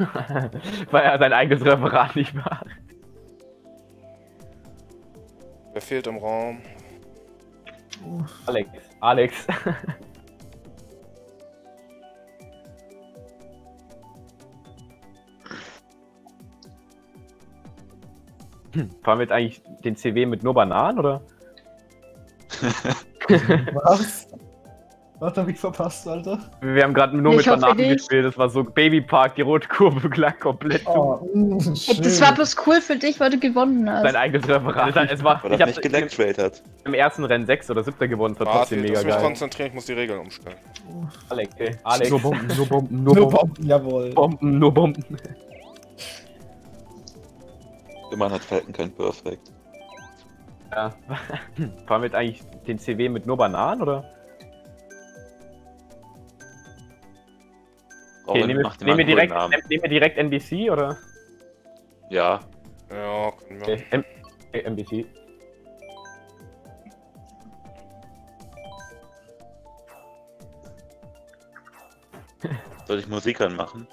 Weil er sein eigenes Referat nicht macht. Wer fehlt im Raum? Alex. Alex. Hm, Fahren wir jetzt eigentlich den CW mit nur Bananen, oder? Was? Was hab ich verpasst, Alter? Wir haben gerade nur Ich mit Bananen gespielt. Das war so Babypark, die rote Kurve lag komplett. Oh, schön. Das war bloß cool für dich, weil du gewonnen Sein hast. eigenes Referat. Es war, Weil ich habe nicht geleckt hat. im ersten Rennen 6 oder 7. gewonnen. Das war trotzdem ich mega muss mich geil. konzentrieren, ich muss die Regeln umstellen. Alex, ey. Alex. Nur Bomben, nur Bomben, nur Nur Bomben. Bomben, jawohl. Bomben, nur Bomben. Immerhin hat Falcon kein Perfect. Ja. Fahren wir jetzt eigentlich den CW mit nur Bananen, oder? Okay, nehmen wir, direkt, wir direkt NBC, oder? Ja, Ja, können wir. Okay, M okay, NBC. soll ich Musik anmachen?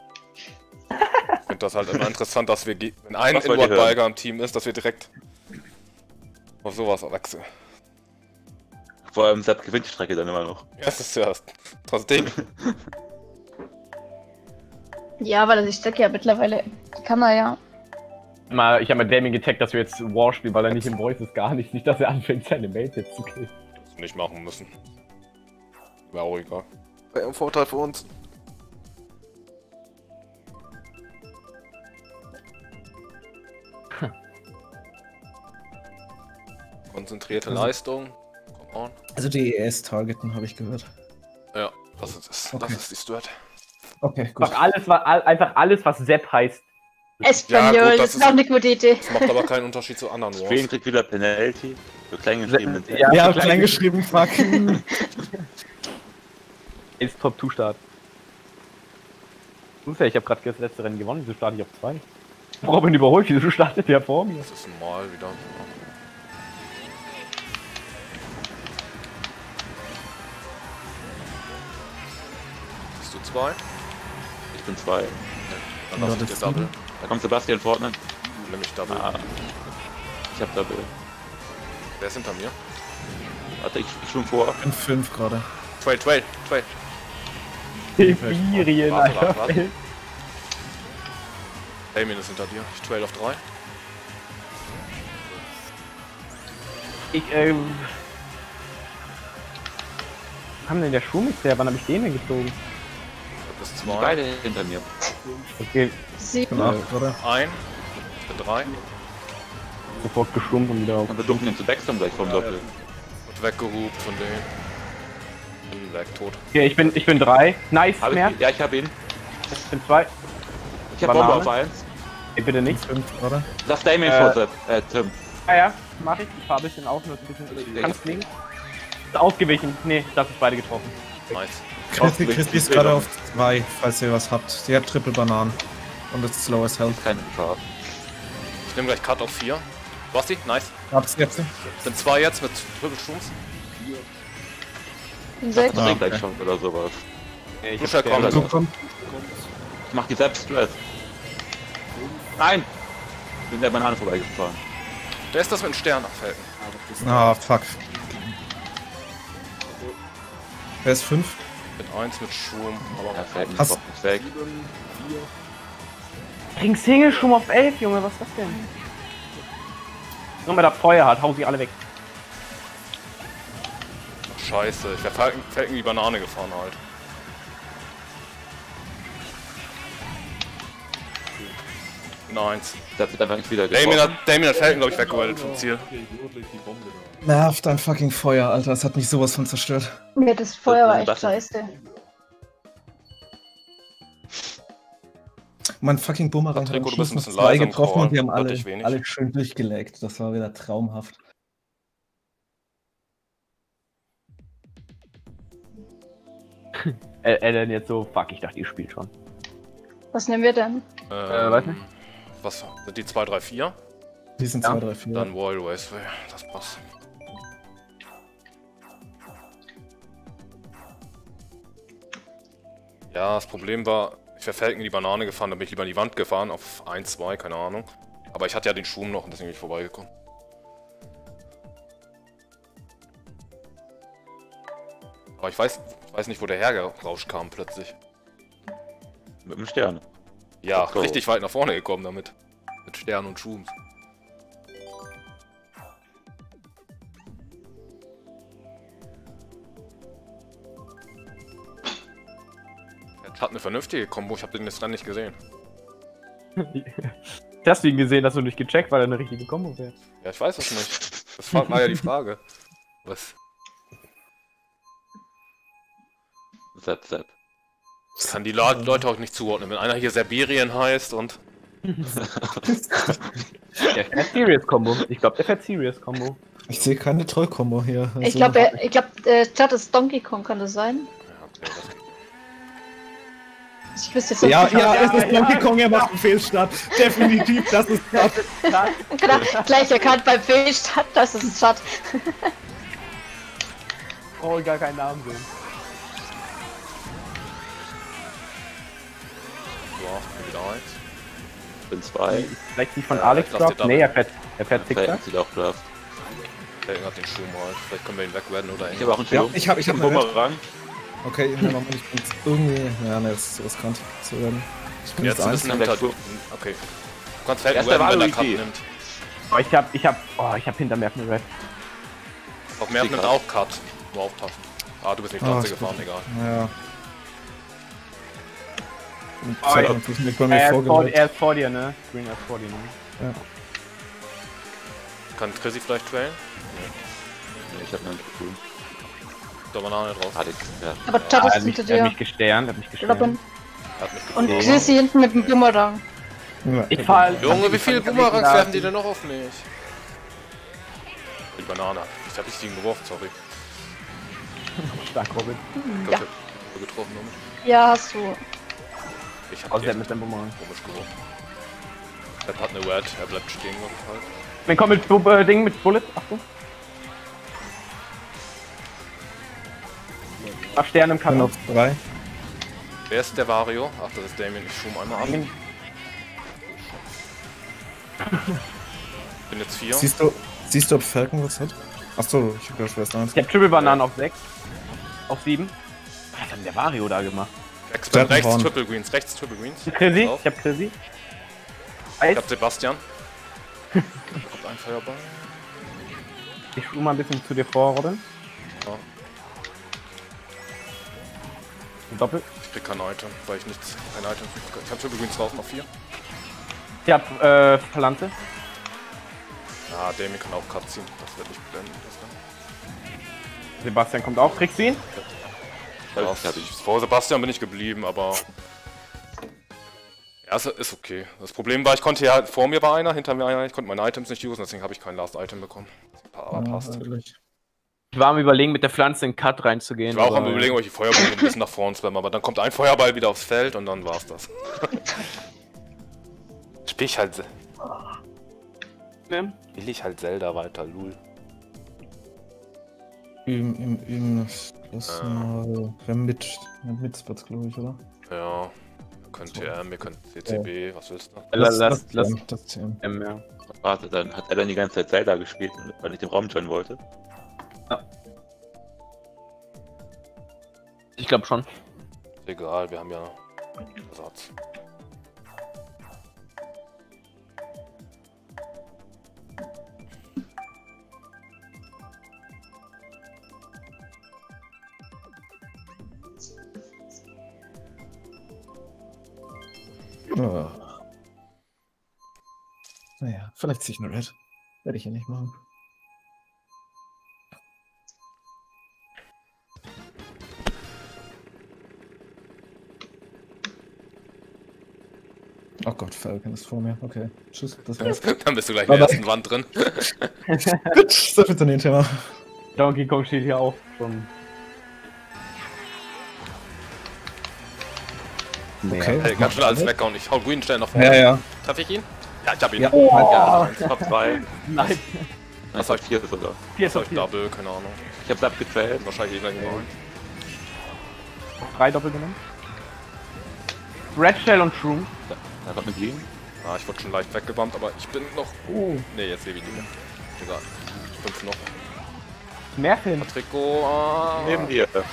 Ich finde das halt immer interessant, dass wir, wenn ein Inward? Biker im Team ist, dass wir direkt auf sowas wechseln. Vor allem Sepp gewinnt die Strecke dann immer noch. Ja, das ist ja trotzdem. Ja, weil ich sag ja mittlerweile, kann er ja. Mal, ich habe mal Damien getaggt, dass wir jetzt War spielen, weil er nicht im Voice ist, gar nicht. Nicht, dass er anfängt, seine Mails jetzt zu killen. Das wir nicht machen müssen. Wäre auch egal. Wäre ein Vorteil für uns. Konzentrierte Leistung. Come on. Also die ES targeten, habe ich gehört. Ja, das ist es. Okay. Das ist die Strat. Okay, gut. Einfach alles, was, all- einfach alles, was Sepp heißt. Espanol, Ja, gut, das das ist auch eine gute Idee. Das macht aber keinen Unterschied zu anderen Wars. kriegt wieder Penalty. Für kleingeschriebenen Text. Ja, Ja, klein- klein geschrieben, fuck. Ist Top 2 Start. Unfair, ich habe gerade das letzte Rennen gewonnen, wieso starte ich auf 2? Robin überholt, wieso startet der vor mir? Das ist mal wieder. Bist du zwei? Ich bin zwei. Dann Ja, lass ich dir Double. Da kommt Sebastian Fortnite. Dann nehme ich Double. Ah, ich hab Double. Wer ist hinter mir? Warte, ich, ich schwimm vor. Ich bin 5 gerade. Trail, Trail, Trail. Sibirien, Alter. Damien ist hinter dir. Ich trail auf drei. Ich, ähm. Wo kam denn der Schuhmix her? Wann habe ich den denn gezogen? Zwei. beide hinter mir. Okay, Ich Sieben. bin 8 gerade. Ein. Ich bin drei. sofort geschrumpft und wieder auf. Und versuchen ihn zu backstormen gleich vom Doppel. Und weggehupt von denen. Bin weg, tot. Okay, ich bin, ich bin drei. Nice, Hab mehr. ich, ja, ich hab ihn. Ich bin zwei. Ich hab Bombe Banane? auf eins. Nee, bitte nicht. 5 gerade. Lass Damien Äh, vor, Sepp. Äh, Tim. Ja, ja, mach ich. Ich fahr ein bisschen auf, nur ein bisschen links. Ist ausgewichen. Nee, das ist beide getroffen. Nice. Christi, Christi ist gerade auf 2, falls ihr was habt. Die hat Triple Bananen. Und ist slow as hell. Keine Gefahr. Ich nehme gleich Cut auf vier. Basti, nice. Habt's jetzt? Sind zwei jetzt mit Triple Shrooms. Sechs. Das bringt gleich okay. schon oder sowas. Ich Pusher hab kommt. sehr- So kommt. Ich mach die selbst Stress. Nein! Bin der Banane vorbeigefahren. Der ist das mit dem Stern abfällt. Ah, fuck. Wer ist 5? Mit eins mit Shroom. Aber nicht, Hast- kommt nicht weg. Bring Single schon auf 11, Junge, was ist das denn? Nur mal da Feuer hat, hau sie alle weg. scheiße. Ich wäre Falken, Falken die Banane gefahren halt. Mit eins. Der wird einfach nicht wieder Damien hat, Damien hat Falken, glaube ich, weggeholt vom Ziel. Nervt ein fucking Feuer, Alter. Das hat mich sowas von zerstört. Ja, das Feuer war echt scheiße. Mein fucking Bumerang hat am Schluss noch zwei getroffen und die haben alle, alle schön durchgelegt. Das war wieder traumhaft. Äh, äh, dann jetzt so, fuck, ich dachte, ihr spielt schon. Was nehmen wir denn? Ähm, weiß nicht. Was sind die 2, 3, 4? Die sind Ja, 2, 3, 4. Dann Royal Raceway. Das passt. Ja, das Problem war, ich wäre Falcon in die Banane gefahren, dann bin ich lieber in die Wand gefahren, auf 1, 2, keine Ahnung. Aber ich hatte ja den Schwung noch und deswegen bin ich vorbeigekommen. Aber ich weiß, ich weiß nicht, wo der hergerauscht kam plötzlich. Mit dem Stern. Ja, so. richtig weit nach vorne gekommen damit. Mit Sternen und Shrooms. Er hat eine vernünftige Kombo, ich habe den jetzt dann nicht gesehen. Deswegen gesehen, dass du nicht gecheckt, weil er eine richtige Kombo wäre. Ja, ich weiß es nicht. Das war war ja die Frage. Was? Zap, zap. Ich kann die Le Leute auch nicht zuordnen. Wenn einer hier Serberien heißt und. Der fährt Serious Combo. Ich glaube, der fährt Serious Combo. Ich sehe keine Troll-Kombo hier. Ich Also- glaube, ich glaube, äh, Chat ist Donkey Kong, kann das sein? Ja, okay, das Ich wüsste jetzt Ja, nicht. ja, Ja, es ist Donkey ja. Kong, er macht einen Fehlstart. Definitiv, das ist das. Genau, gleich erkannt beim Fehlstart, das ist Chat. Oh, gar keinen Namen sehen. War wieder eins. Bin zwei. Vielleicht nicht von Ja, Alex Draft? Nee, er fährt, er fährt Falcon Zigzag. sieht auch Draft. Falcon hat den Schuh mal. Vielleicht können wir ihn wegwerden oder Ich habe auch einen Ja, Schirm. ich hab- ich hab einen Bumerang. Okay, ich bin jetzt irgendwie. Ja, ne, das ist zu riskant zu werden. Ich bin Jetzt ein Der Hinter. Schuh. Okay. Du kannst Erster werden, wenn der Waluigi. Cut nimmt. Oh, ich hab, ich hab, oh, ich hab hinter mir eine Red. Auf Merv nimmt auch Cut. Nur aufpassen. Ah, du bist nicht Ah, Platze ist gefahren, egal. Ja. Und Oh, Zeit ja. natürlich nicht bei Er vor, vorgelegt. er ist vor dir, ne? Green ist vor dir, ne? Kann Chrissy vielleicht trailen? Ich habe einen Schuh. Da Banane drauf. Hatte ich. Ja. Aber Er ist hat mich, hinter er hat dir. mich gesternt, er hat mich gesternt. Er hat mich Und getroffen. Chrissy hinten mit dem Bumerang. Ja. Ich fahr, Junge, wie viele Boomerangs da- werfen die denn noch auf mich? Die Banane. Ich hab nicht gegen geworfen, sorry. Stark, Robin. Ich Ja. ich hab getroffen damit. Ja, hast du. Ich hab Außer er den mit dem Bumerang. komisch geworfen. Er hat eine Red, er bleibt stehen, ich halt. Dann komm mit Bu- äh, Ding, mit Bullet. Achtung. Mach Stern im Dann Kanon. auf drei. Wer ist der Vario? Ach, das ist Damien. Ich schum einmal ab. Bin jetzt vier. Siehst du, siehst du, ob Falcon was hat? Achso, ich hab ja Schwester eins. Ich hab Triple Bananen auf 6. Auf 7. Was hat denn der Vario da gemacht? Rechts, rechts Sternenhorn. Triple Greens, rechts Triple Greens. Chrissy? Ich hab Chrissy. Ich hab Sebastian. Da kommt ein Feuerball. Ich spule mal ein bisschen zu dir vor, Robin. Ja. Doppel. Ich krieg kein Item, weil ich nichts, kein Item krieg. Ich hab Triple Greens drauf, noch vier. Ich hab äh, Pflanze. Ja, Damien kann auch Cut ziehen. Das wird nicht blenden. Das dann. Sebastian kommt auch. Kriegst du ihn? Ja, Hab ihn. vor Sebastian bin ich geblieben, aber. Ja, es ist okay. Das Problem war, ich konnte ja, vor mir war einer, hinter mir einer, ich konnte meine Items nicht usen, deswegen habe ich kein Last Item bekommen. Aber passt. eigentlich. Ich war am überlegen, mit der Pflanze in Cut reinzugehen. Ich war auch am überlegen, ob ich die Feuerball ein bisschen nach vorne spammen, aber dann kommt ein Feuerball wieder aufs Feld und dann war's das. Spiel ich halt. Se- Ne? Will ich halt Zelda weiter, Lul. Üben, üben, üben. Das Ah. mal. Wer mit. Mit Spots, glaube ich, oder? Ja. Wir können TM, wir können CCB, was willst du? Lass, lass, lass. TM, das TM. Ähm, ja. Warte, dann hat er dann die ganze Zeit Zelda gespielt, weil ich den Raum joinen wollte. Ich glaube schon. Egal, wir haben ja Ersatz. Oh. Naja, vielleicht sich eine Red. Werde ich ja nicht machen. Oh Gott, Falcon ist vor mir. Okay, tschüss, das war's. Dann bist du gleich in der ersten Wand drin. Gut, so viel zu dem Thema. Donkey Kong steht hier auch schon. Okay. Hey, ganz schnell alles weghauen. Ich hau Green schnell nach vorne. Ja, ja. Treffe ich ihn? Ja, ich hab ihn. Ja. Ja, Top 2. Nein. Nein, Top 4 sogar. Vier ist Soll auf ich vier. Double, keine Ahnung. Ich hab Sub getrailt. Wahrscheinlich eh gleich überholen. Drei Doppel genommen. Red Shell und Shroom. Da kommt eine Green. Ah, ich wurde schon leicht weggebombt, aber ich bin noch. Oh. Ne, jetzt lebe ich nicht mehr. Egal. Fünf noch. Nerven. Trikot. Ah, Neben dir. Passt,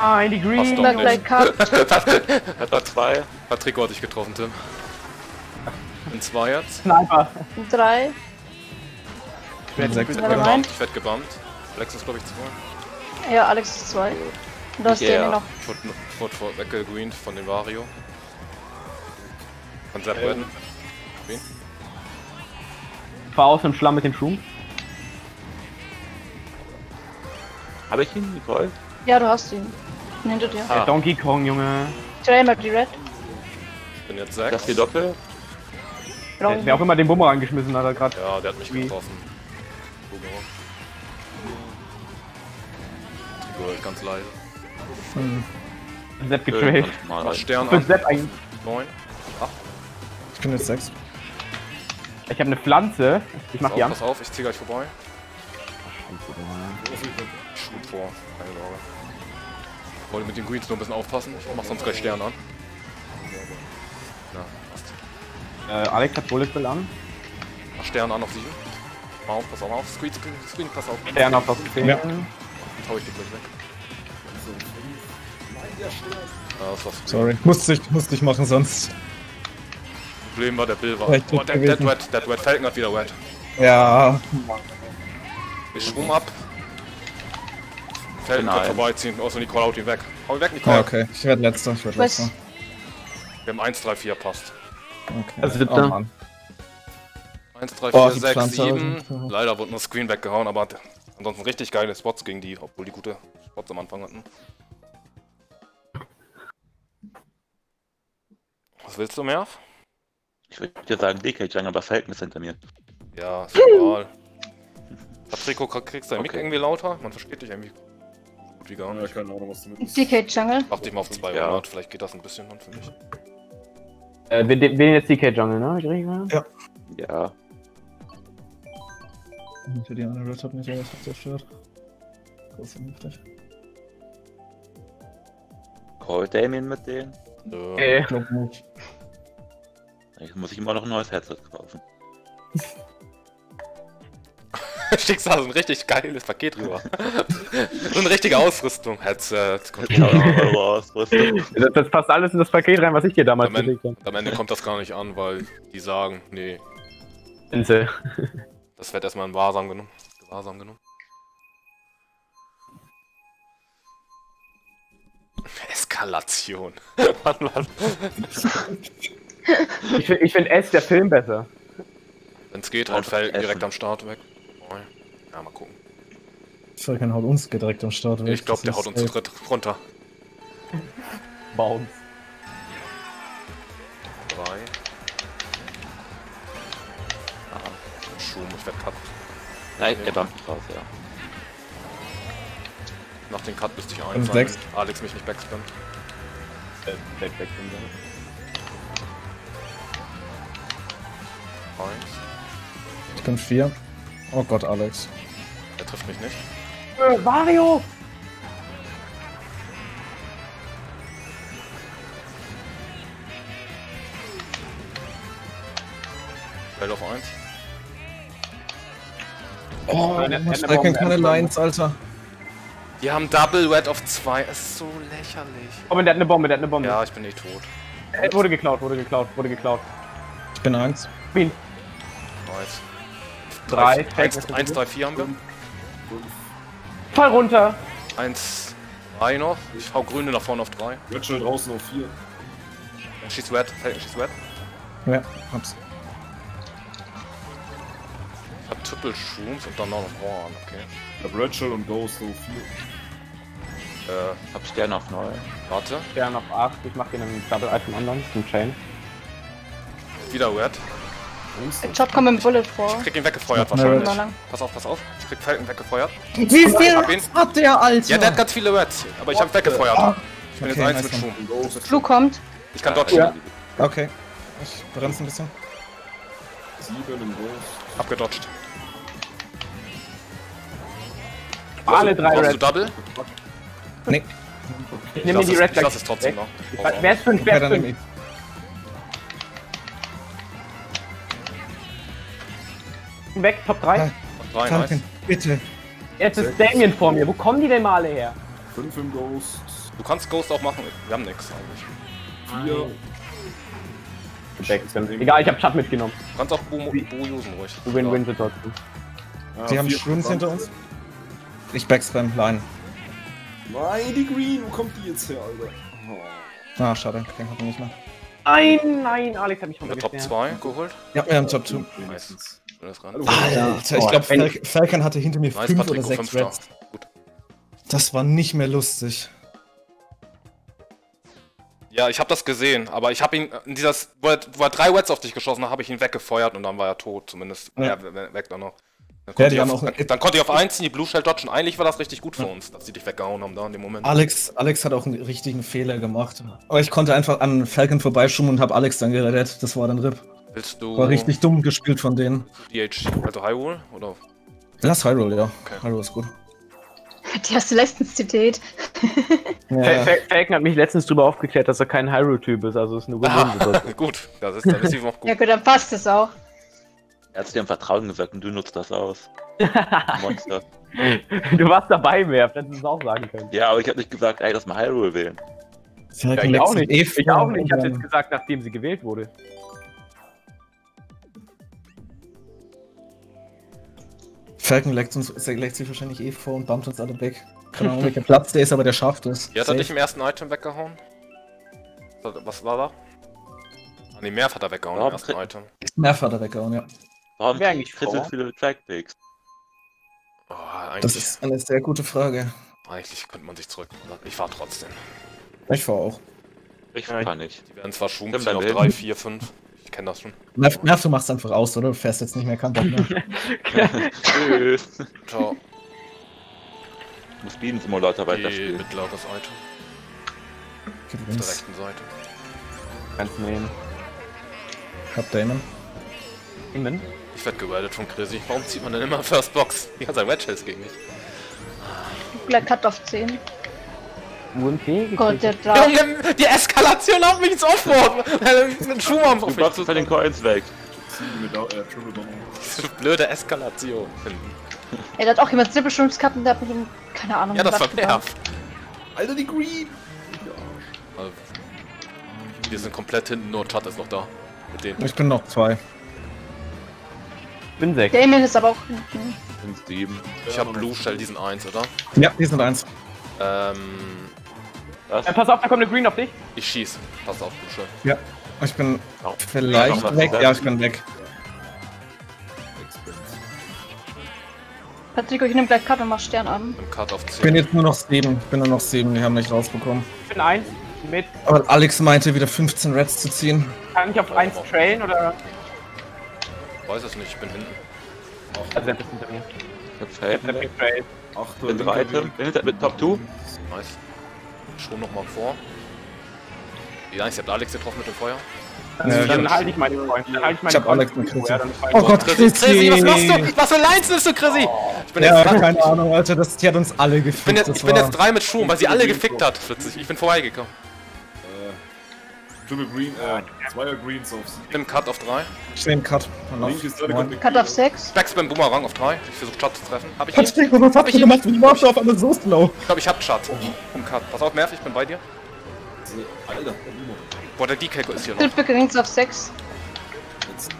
Ah, in die Green. nicht. Light Cup. Hat er zwei. Hat dich getroffen, Tim. In zwei jetzt. Sniper. Drei. Sechs. Never mind. Ich werd gebammt. Lex ist, glaube ich, zwei. Ja, Alex ist zwei. Und da ist Ja. Danny noch. Ich wurde, wurde weggegreened von dem Vario. Von Sepp werden. Wen? Fahr aus im Schlamm mit dem Shroom. Habe ich ihn, Nicole? Ja, du hast ihn. Bin hinter dir. Ah. Donkey Kong, Junge. Trey mag die Red. Ich bin jetzt sechs. Das hier doppelt. Brauch Wer, ich wer auch immer den Bumerang geschmissen hat, hat gerade. Ja, der hat mich Wie? getroffen. Trikot ist ganz leise. Sepp Äh, getrailt. mal Mach. Stern an. Sepp eigentlich. Neun. Ich bin jetzt sechs. Ich habe eine Pflanze. Ich mach Pass die auf, an. pass auf, ich zieh gleich vorbei. Schub vor. Keine Sorge. Ich wollte mit den Greens nur ein bisschen aufpassen. Ich mach sonst gleich Stern an. Na, passt. Äh, Alex hat Bullet Bill an. Mach Stern an auf sieben. Mal auf, pass auf, auf. Screen, Screen, Screen, pass auf. Stern auf das Gefäß. Ja. Hau ich dich gleich weg. Ja, das war's. Sorry. Musste ich, musste ich machen, sonst. Problem war, der Bill war. Vielleicht Oh, der Dead. Red, Dead Red Falcon hat wieder Red. Ja. Ich schwung ab. Nein. kann vorbeiziehen. Außer Nicole haut ihn weg. Hau ihn weg, Nicole. Ja, okay. Ich werde letzter. Ich werde Was? letzter. Wir haben 1, 3, 4, passt. Okay. Also siebter. Oh, Mann. 1, 3, Oh, 4, die 6, Pflanze 7. also. Leider wurde nur Screen weggehauen, aber ansonsten richtig geile Spots gegen die, obwohl die gute Spots am Anfang hatten. Was willst du, Merv? Ich würde dir sagen, DK Jungle, aber ist hinter mir. Ja, ist egal. Patrico, kriegst du dein Mic Okay. irgendwie lauter? Man versteht dich irgendwie gut wie gar Ja, nicht. keine Ahnung, was du mit DK Jungle. Mach dich mal auf 200, vielleicht geht das ein bisschen dann für mich. Äh, wen, wen jetzt DK Jungle, ne? Ich rede gerade. Ja. Für die andere Red hat mich alles zerstört. Groß und heftig. Call Damien mit denen. Äh, Okay. Ich glaub nicht. Eigentlich muss ich immer noch ein neues Headset kaufen. Schickst da so ein richtig geiles Paket rüber. so eine richtige Ausrüstung. Headset, Controller. 1000 Euro Ausrüstung. Das, das passt alles in das Paket rein, was ich dir damals Am Ende, geschickt habe. am Ende kommt das gar nicht an, weil die sagen, nee, Insel. das wird erstmal in Wahrsam genommen. Gewahrsam genommen. Eskalation. Mann, Mann. Ich, find- ich finde S, der Film, besser. Wenn's geht, haut Felgen direkt am Start weg. Moin. Ja, mal gucken. Falcon haut uns direkt am Start weg. Ich glaube, der haut uns zu dritt runter. Bounce. Drei. Ah, Schum, ich werd cut. Nein, er bammt raus, ja. Nach dem Cut müsste ich sechs. wenn Alex mich nicht backspammt. Äh, weg, weg, weg. Eins. Ich bin vier. Oh Gott, Alex. Er trifft mich nicht. Äh, Wario! Fällt auf eins. Oh, Er hat eine Falcon Bombe, keine er Lines, Alter. Die haben Double Red auf zwei. Es ist so lächerlich. Oh, der hat eine Bombe, der hat eine Bombe. Ja, ich bin nicht tot. Äh, wurde geklaut, wurde geklaut, wurde geklaut. Ich bin eins. Queen. Nice. Drei, Eins, Fake, eins, was ist eins, das? drei, vier haben wir. Fall runter! Eins, drei noch. Ich hau Grüne nach vorne auf drei. Red Shell draußen auf 4. Schieß Red, schieß Red. Ja, hab's. Ich hab Triple Shrooms und dann noch ein Horn, okay. Ich hab Red Shell und Ghost auf 4. Äh, Hab Stern auf 9. warte. Stern auf 8, ich mach den im Double Eye vom anderen, zum Chain. Wieder Red. Chop kommt mit dem Bullet vor. Krieg ihn weggefeuert wahrscheinlich. Pass auf, pass auf. Ich krieg Falcon weggefeuert. Wie viel hat der, Alter? Ja, der hat ganz viele Reds, aber ich hab weggefeuert. Ich bin Okay, jetzt eins mit. Shroom. Flu kommt. Ich kann dodgen. Ja. Okay. Ich bremse ein bisschen. 7 im Ghost. Hab gedodged. Alle drei Brauchst du Red. Double? Nee. Ich nehme mir die Red es, ich lass es trotzdem noch. Wer ist fünf? Ja, Wer dann ist fünf? Weg, Top 3. Ja. Drei, Falcon, nice. bitte. Jetzt ist Damien vor mir. Wo kommen die denn mal alle her? 5 im Ghost. Du kannst Ghost auch machen. Wir haben nix eigentlich. 4. Egal, ich hab Chat mitgenommen. Du kannst auch Bo, Bo usen ruhig. Win-Win-Situation. Die haben Shrooms hinter uns. Ich backspam, Line. Nein, die Green, wo kommt die jetzt her, Alter? Oh. Ah, schade, den hat er nicht mehr. Nein, nein, Alex hat mich Der Top runtergeschnitten. 2 geholt. Ja, wir haben Top 2. Nice. Das ran. Alter, ich glaube, Fal Falcon hatte hinter mir Nice, 5 oder Patrico, 6 5 Star. Reds. Gut. Das war nicht mehr lustig. Ja, ich habe das gesehen, aber ich habe ihn in dieser, wo er, wo er drei Wets auf dich geschossen hat, habe ich ihn weggefeuert und dann war er tot, zumindest. Ja. Ja, we- weg dann noch. Dann Ja, konnte, die ich auf, auch- dann, dann konnte ich auf 1 in die Blue Shell dodgen. Eigentlich war das richtig gut für uns, dass die dich weggehauen haben da in dem Moment. Alex, Alex hat auch einen richtigen Fehler gemacht. Aber ich konnte einfach an Falcon vorbeischummen und habe Alex dann gerettet. Das war dann RIP. Willst du War richtig dumm gespielt von denen. DH, also Hyrule? Oder? Lass Hyrule, ja. Okay. Hyrule ist gut. Die hast du letztens zitiert. Ja, Fal- Fal- Falcon hat mich letztens drüber aufgeklärt, dass er kein Hyrule-Typ ist, also ist eine Win-Win-Situation. gut, das ist, dann ist sie noch Ja gut. gut, dann passt es auch. Er hat dir im Vertrauen gesagt und du nutzt das aus. Monster. du warst dabei, mehr, hättest du es auch sagen können. Ja, aber ich habe nicht gesagt, ey, lass mal Hyrule wählen. Ja, ich auch sich nicht. eh Ich auch nicht. Ich hab's und jetzt gesagt, nachdem sie gewählt wurde. Falcon leckt, uns, leckt sich wahrscheinlich eh vor und bumpt uns alle weg. Keine Ahnung, welcher Platz der ist, aber der schafft es. Jetzt hat Safe. dich im ersten Item weggehauen. Was- war da? Ah, nee, Merv hat er weggehauen im Warum ersten krieg- Item. Nerv hat er weggehauen, ja. Warum Wer eigentlich so viele Trackpicks? Oh, Das ist eine sehr gute Frage. eigentlich könnte man sich zurück. Ich fahr trotzdem. Ich fahr auch. Ich Ja, kann nicht. Die werden zwar ziehen auf dann 3, 4, 5. Ich kenne das schon. Nerv, Nerv, du machst einfach aus, oder? Du fährst jetzt nicht mehr Kanter mehr. Tschüss. Ciao. Ich muss Bienen Simulator weiterspielen. mittleres Item. Auf der rechten Seite. Kannst du nehmen. hab Damon. Nehmen. Ich werd gewerdet von Chrissy. Warum zieht man denn immer First Box? Die ganze Red Shells gegen mich. Black Cut auf 10. UMP. Gott, der Drache. Junge, die Eskalation hat mich ins Offroad. Mit Schuh am Du auf mich zu. von den Coins weg. 7 mit Triple Bomb. Diese blöde Eskalation. Ey, da hat auch jemand Triple gehabt und der hat mit ihm, keine Ahnung, Ja, das war. Nerv. Alter, die Green! Also, wir sind komplett hinten, nur Chat ist noch da. Mit denen. Ich bin noch zwei. Bin sechs. Damien ist aber auch hinten. Sind sieben. Ich hab Blue Shell, diesen 1, oder? Ja, die sind eins. Ähm, Was? Äh, pass auf, da kommt eine Green auf dich. ich schieß. Pass auf, Shell. Ja. Ich bin Oh. vielleicht Ja, weg. Ja, ich bin weg. Patrick, ich nehme Black Cut und mach Stern an. Im Cut auf Ich bin 10. jetzt nur noch sieben. Ich bin nur noch sieben. Die haben mich rausbekommen. Ich bin eins. Mit. Aber Alex meinte, wieder 15 Reds zu ziehen. Kann ich auf eins trailen oder. Weiß es nicht, ich bin hinten. Also, der ist hinter mir. Ich hab Trail. Drei Item. Wing. Bin hinter mit Top 2. Nice. Schon nochmal vor. Ja, ich hab Alex getroffen mit dem Feuer. Ja, Dann ich- halte ich meine Freunde. Dann halte ich meine Ich hab Freunde Alex mit Chrissy. fall Oh Gott. Chrissy! Chrissy, was machst du? Was für Lines nimmst du, Chrissy? Ich bin Ja, jetzt, keine Ahnung, Alter. Das, die hat uns alle gefickt. ich bin jetzt, ich bin jetzt drei mit Schuhen, weil sie alle gefickt hat. Witzig. Ich bin vorbeigekommen. Triple Green, äh, Zweier Greens auf 7. Ich bin im Cut auf 3. Ich nehme Cut. Cut auf 6. Backspam Boomerang auf 3. Ich versuche Chat zu treffen. Hab ich ihn? Patrick, was hast ich ihn? gemacht? Wie warst du auf einmal so slow? Ich glaube, ich hab Chat. Im Cut. Pass auf, Merv, ich bin bei dir. Alter, der Boah, der DK ist hier noch. Triple Rings auf 6. Jetzt, äh,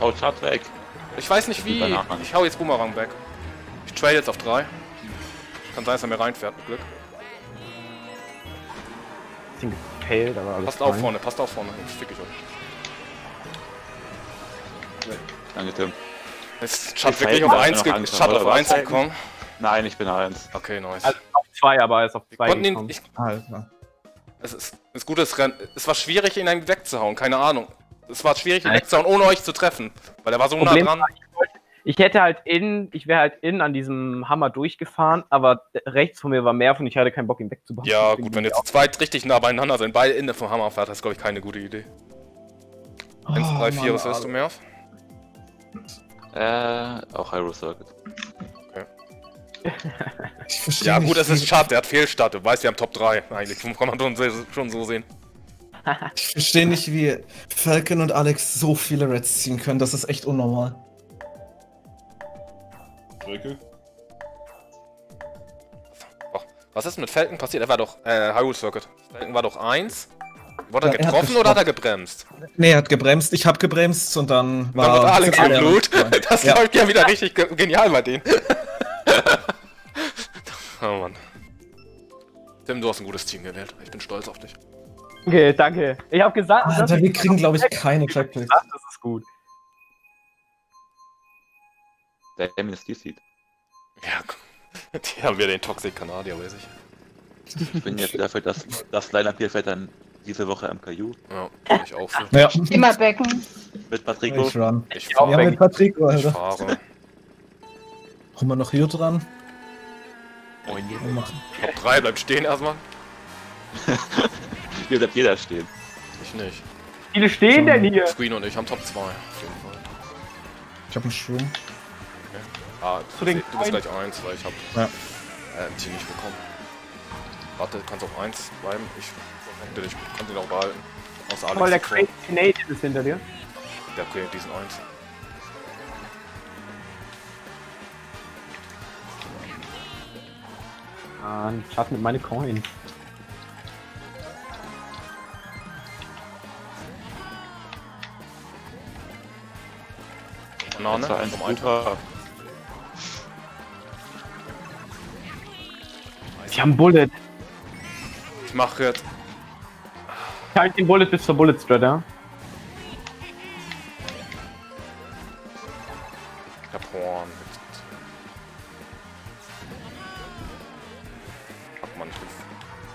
Hau Chat weg. Ich weiß nicht wie. Ich hau jetzt Boomerang back. Ich trail jetzt auf 3. Kann sein, dass er mir reinfährt, mit Glück. Bisschen gepailt, aber alles Passt auf vorne, passt auf vorne. Ich fick ich euch. Danke, Tim. Ist Chat Ich wirklich auf mir 1 noch ge Angst, Chat oder auf was? 1 gekommen? Nein, ich bin eins. Okay, nice. Also auf zwei, aber er ist auf zwei Konnten ihn, gekommen. ich, Alter. es ist ist, Renn- es war schwierig, ihn wegzuhauen, keine Ahnung. Es war schwierig, ihn wegzuhauen, ohne euch zu treffen. Weil er war so Problem nah dran. war, ich, hätte halt in, ich wäre halt in an diesem Hammer durchgefahren, aber rechts von mir war Merv und ich hatte keinen Bock, ihn wegzubauen. Ja, gut, wenn jetzt zu zweit richtig nah beieinander sind, beide Ende vom Hammer fährt, das ist, glaube ich, keine gute Idee. 1, 3, 4, was willst du, Merv? Äh, auch Hyrule Circuit. ich- Ich verstehe Ja gut, es ist schade, der hat Fehlstart. Du weißt, wir haben Top 3. Eigentlich kann man schon so sehen. Ich verstehe nicht, wie Falcon und Alex so viele Reds ziehen können. Das ist echt unnormal. Strecke. Oh, was ist mit Falcon passiert? Er war doch, äh, Hyrule Circuit. Falcon war doch 1. Wurde er Ja, er hat getroffen oder hat er gebremst? Nee, er hat gebremst, ich hab gebremst und dann war. Dann wird Alex im Blut. Das Ja. läuft ja wieder richtig ge genial bei denen. oh Mann. Tim, du hast ein gutes Team gewählt. Ich bin stolz auf dich. Okay, danke. Ich habe gesagt, Alter, dass wir kriegen, glaube ich, keine Trackplays. das ist gut. Damien ist DC. Ja, die haben wir den Toxic Kanadier, weiß ich. Ich bin jetzt dafür, dass das Line-Up hier fährt dann diese Woche am KU Ja, bin ich auch für. Ja, Immer Becken. mit Patrico. ich run. Ich auch Ja, fahre. mit Patrick, Ich Alter. fahre. Haben wir noch hier dran? Machen. Top 3 bleibt stehen erstmal. Hier bleibt jeder stehen. Ich nicht. Wie viele stehen denn hier? Screen und ich haben Top 2. Auf jeden Fall. Ich hab einen Schwung. Ah, Zu du, den du bist gleich 1, weil ich habe Ja. äh, ein Team nicht bekommen. Warte, kannst auf 1 bleiben. Ich denke, ich kann den auch behalten. Außer Alex. Voll der. Crazy Native ist hinter dir. Ja, okay, diesen 1. Ah, Schatten mit meine Coins. Banane, Das war vom Eintrag. Sie haben Bullet. Ich mache jetzt. Ich halte den Bullet bis zur Bullet ja? Ich hab Horn. Ach man, ich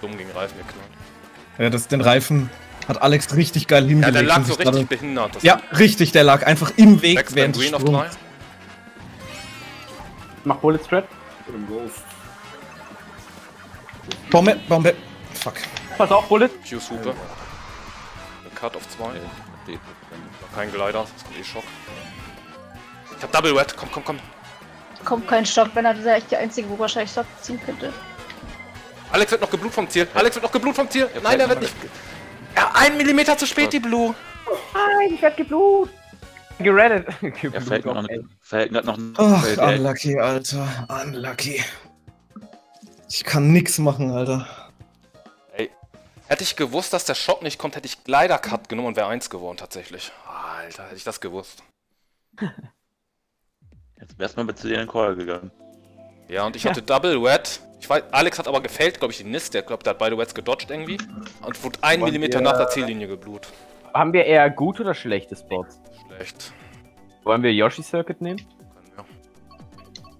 dumm gegen Reifen geknallt. Ja, das, den Reifen hat Alex richtig geil Ja, hingelegt. der lag so richtig gerade- behindert. Das Ja, richtig, der lag einfach im Weg Max während Green. 3. Mach Bullet Strat. Mit dem Ghost. Bombe, Bombe. Fuck. Pass auf, Bullet. Q-Super. Ein Cut auf 2. Nee, Kein Glider, das kommt eh Schock. Ich hab Double Wet, komm, komm, komm. Kommt kein Stock, wenn er wäre echt der Einzige, wo wahrscheinlich Stock ziehen könnte. Alex wird noch geblut vom Ziel. Alex wird noch geblut vom Ziel. Nein, der wird nicht. Ja, ein Millimeter zu spät, die Blue. Nein, ich werd geblut. Gerettet. Geblut, Falcon, hat noch hat noch Ach, ey. unlucky, Alter. Unlucky. Ich kann nix machen, Alter. Ey, hätte ich gewusst, dass der Schock nicht kommt, hätte ich Glider Cut genommen und wäre 1 geworden tatsächlich. Alter, hätte ich das gewusst. Jetzt wärst du mal zu denen in den Call gegangen. Ja, und ich hatte Double Wet. Ich weiß, Alex hat aber gefällt, glaube ich, die Nist. Der glaubt, der hat beide Wets gedodged irgendwie. Und wurde ein Millimeter wir- nach der Ziellinie geblut. Haben wir eher gute oder schlechte Spots? Schlecht. Wollen wir Yoshi Circuit nehmen? Können wir.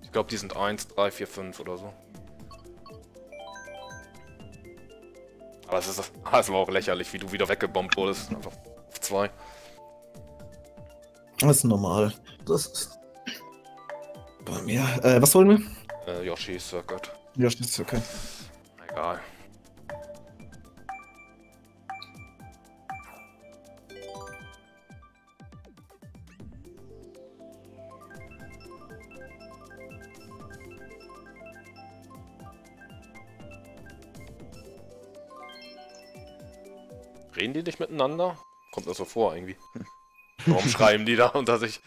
Ich glaube, die sind 1, 3, 4, 5 oder so. Aber es, ist, es war auch lächerlich, wie du wieder weggebombt wurdest. Einfach auf 2. Das ist normal. Das ist. Bei mir. Äh, was wollen wir? Äh, Yoshi Circuit. Ist okay. Egal. Reden die nicht miteinander? Kommt mir so vor irgendwie. Warum schreiben die da unter sich?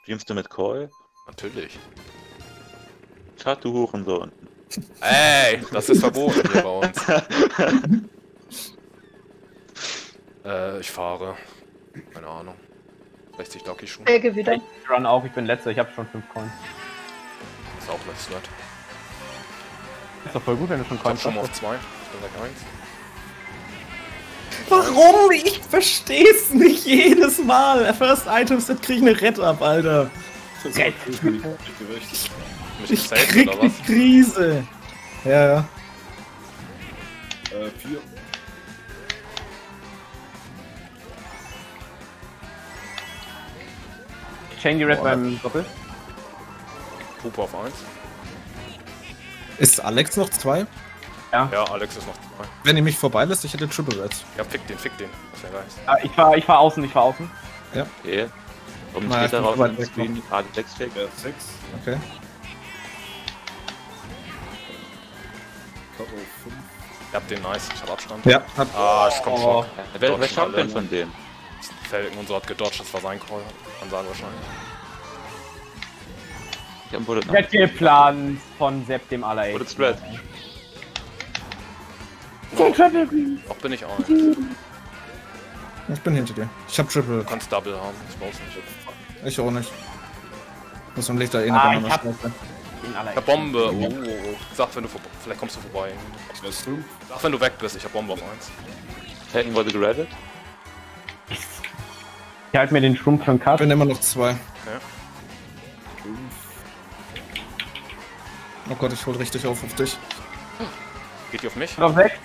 Streamst du mit Call? Natürlich. Chat, du Hurensohn. Ey, das ist verboten hier bei uns. äh, ich fahre. Keine Ahnung. 60 Lucky schon. Helge wieder. Ich run auch, ich bin letzter, ich habe schon 5 Coins. Ist auch nett. Ist doch voll gut, wenn du schon Ich hab Coins schon mal auf hast. 2. Ich bin gleich 1. Warum? Ich versteh's nicht jedes Mal. First Item Set krieg ich eine Red ab, Alter. Das. Mich Ich gesaved krieg was? Krise. Ja, ja. Äh, vier. Chain die Red Boah. beim Doppel. Puppe auf 1. Ist Alex noch zwei? Ja, Alex ist noch 2. Wenn ihr mich vorbeilässt, ich hätte Triple Reds. Ja, fick den, fick den. Das ist ja geil. Ah, ich fahr, ich fahr außen, ich fahr außen. Okay. Warum Na, steht darauf weit im Screen gerade 6 Fake? Wer 6, Okay. Auf 5. Ihr habt den nice, ich hab Abstand. Ja, hab, Ah, ich komm schon. Wer, wer schaut denn von denen? Falcon und so hat gedodged, das war sein Call. Kann sagen wahrscheinlich. Ich hab Bullet. Red geplant von Sepp dem aller Bullet Spread. Noch bin ich auch nicht. ich bin hinter dir. Ich hab Triple. Du kannst Double haben, ich brauch's nicht. Ich auch nicht. Muss am Licht da eh eine Ah, ich hab- Ich hab Bombe. Oh, oh, oh. Sag, wenn du vor- vielleicht kommst du vorbei. Was weißt du? Sag, wenn du weg bist, ich hab Bombe auf 1. Falcon wurde gerettet. Ich halte mir den Schrumpf für einen Ich bin immer noch zwei. 5. Oh Gott, ich hol richtig auf auf dich. Geht die auf mich? Noch weg.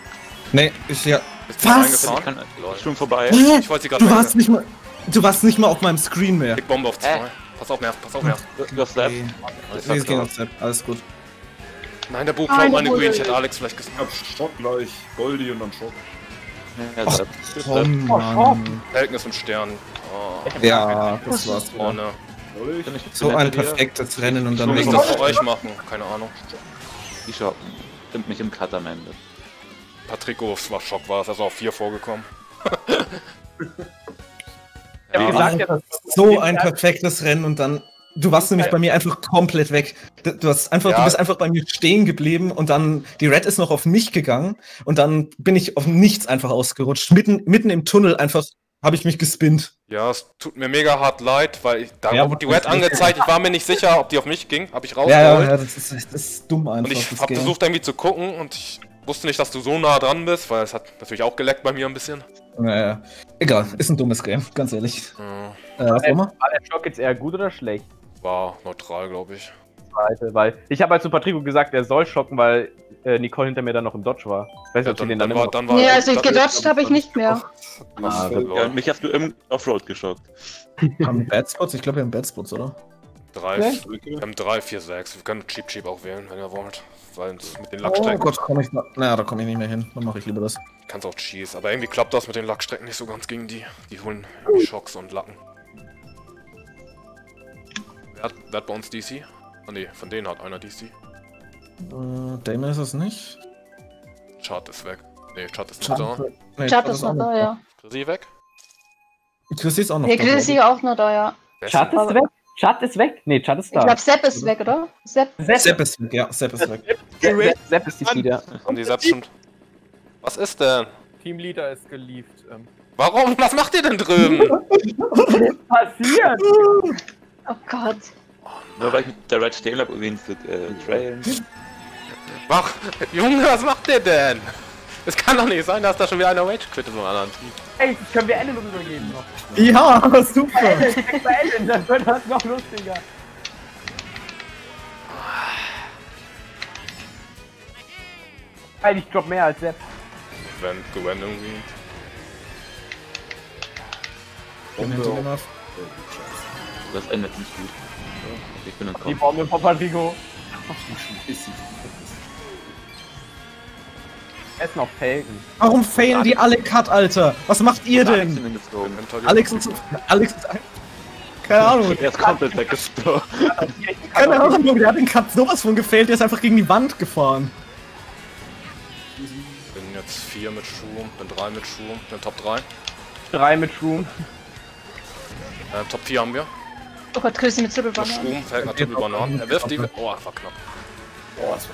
Nee, ich ja. Bist du Was? reingefahren? Kann Lol. schon vorbei. Ich wollte sie gerade Du warst nicht mal. Du warst nicht mal auf meinem Screen mehr. Big Bombe auf 2. Äh. Pass auf, mehr, pass auf, mehr. Du hast left. Nee, nee, es ging auf Sepp. Alles gut. Nein, der Nein, klaut meine. Green. Ich hätte Alex vielleicht Ich gesagt. hab Schock gleich. Goldi und dann Schock. Ja, Ach. Komm, Oh, Mann. Falcon ist im Stern. Oh, Ja, das war's. vorne. Ich? Bin ich- So bin ein perfektes Rennen und dann Ich muss das das. für euch machen, keine Ahnung. Die shoppen. Stimmt mich im Cut am Ende. Patrico war Schock, war es also auf 4 vorgekommen. Ja. gesagt, ja, So ein perfektes Rennen und dann. Du warst nämlich bei mir einfach komplett weg. Du hast einfach, Ja. du bist einfach bei mir stehen geblieben und dann die Red ist noch auf mich gegangen und dann bin ich auf nichts einfach ausgerutscht. Mitten, mitten im Tunnel einfach habe ich mich gespinnt. Ja, es tut mir mega hart leid, weil ich, da Ja, wurde die Red angezeigt, ich war mir nicht sicher, ob die auf mich ging, hab ich Ja, ja, rausgeholt. ja, das ist, das ist dumm einfach. und ich das hab Game. versucht irgendwie zu gucken und ich wusste nicht, dass du so nah dran bist, weil es hat natürlich auch geleckt bei mir ein bisschen. Naja, egal, ist ein dummes Game, ganz ehrlich. Äh, Äh, was Äh, war war der Schock jetzt eher gut oder schlecht? war neutral, glaube ich. Zweite, Weil ich habe halt zu Patrico gesagt, er soll schocken, weil äh, Nicole hinter mir dann noch im Dodge war. Ich weiß nicht, Ja, ob sie dann, den dann, dann, war, immer dann war Nee, also dann- gedodged habe ich nicht mehr. Ah, Ja, mich hast du im Offroad geschockt. Haben wir Bad Spots? Ich glaube, wir haben Bad Spots, oder? Drei, Ja. wir haben 3, 4, 6. Wir können Cheap Cheap auch wählen, wenn ihr wollt. Weil mit den Oh Lackstrecken Gott, komm ich da. Naja, da komme ich nicht mehr hin. Dann mache ich lieber das. kannst auch Cheese. Aber irgendwie klappt das mit den Lackstrecken nicht so ganz gegen die. Die holen irgendwie Schocks und Lacken. Wer hat, wer hat bei uns DC? Oh ne, von denen hat einer DC. Äh, Damon ist es nicht. Chart ist weg. Ne, Chart ist nicht da. Nee, Chat ist noch da, ja. Chrissy weg? Chrissy ist auch noch Der da. Chris ist hier auch noch da, ja. Wer ist Chat denn- ist weg? Chat ist weg? Nee, Chat ist Ich da. glaube, Sepp ist weg, oder? Sepp. Sepp, Sepp ist weg, ja, Sepp ist weg. Sepp, Sepp ist die wieder. Haben die selbst schon. Was ist denn? Teamleader ist gelieft. Ähm, Warum? Was macht ihr denn drüben? Passiert! Oh Gott. Nur weil ich mit der Red um ihn zu äh, trailen. Mach, Junge, was macht ihr denn? Es kann doch nicht sein, dass da schon wieder einer Rage quittet vom anderen Team. Ey, können wir Ellen übergeben noch. Ja, super. Ellen, bei Ellen, dann wird das noch lustiger. Ey, ich drop mehr als Sepp. Wenn Gwen irgendwie. Auf. Das endet nicht gut. Ich bin Die entkommen. Bombe von Patrico. Ist noch Felgen. Warum failen die alle Cut, Alter? Was macht ihr Alex denn? Alex ist. Alex ist. Keine Ahnung. Er ist komplett weggestorben. Keine Ahnung, der hat den Cut sowas von gefailt, der ist einfach gegen die Wand gefahren. Bin jetzt 4 mit Schuh, bin 3 mit Schuh, bin Top 3. Drei mit Shroom. Äh, Top 4 haben wir. Oh Gott, Chris mit Triple Mit Banner. Schuh fällt natürlich Bananen. Er wirft die. Oh, war knapp.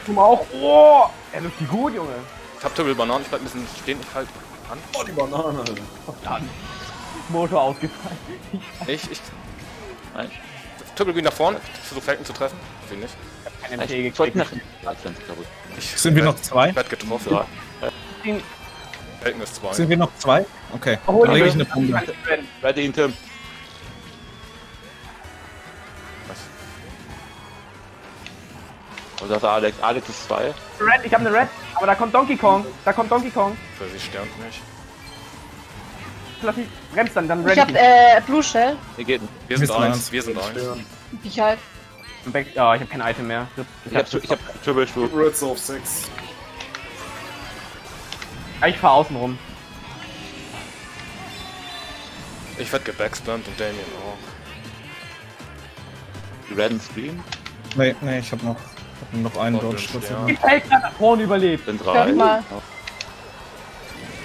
Shroom auch. Oh! Er wirft die gut, Junge. Ich hab Triple Bananen, ich bleib ein bisschen stehen, ich halt an. Oh, die Banane. Dann. Motor ausgefallen. Ich, ich. Nein. Triple Green nach vorne, ich versuche Falcon zu treffen. Will nicht. Kein MP Ich sollte gekriegt. nach Ja, sind kaputt. Ich Sind wir noch zwei? Ich werd getroffen. Ja. Falcon ist 2. Sind wir noch zwei? Okay. Hol Dann ihn, lege ich eine. Bombe. Ihn, Tim. Und das ist Alex. Alex ist 2. Red, ich hab eine Red, aber da kommt Donkey Kong. Da kommt Donkey Kong. Für sie sternt nicht. Lass mich bremst dann, dann Ich hab äh, Blue Shell. Wir sind Wir sind eins, wir sind eins. Ich halt. ich. Ja, ich hab kein Item mehr. Ich hab, ich hab Triple Schuh. Reds auf 6. Ja, ich fahr außen rum. Ich werd gebackspammt und Damien auch. Die Red Screen Nee, nee, ich hab noch, hab noch einen Dodge. den dazu. Stern. Die Feld hat nach vorne überlebt. Hör drei.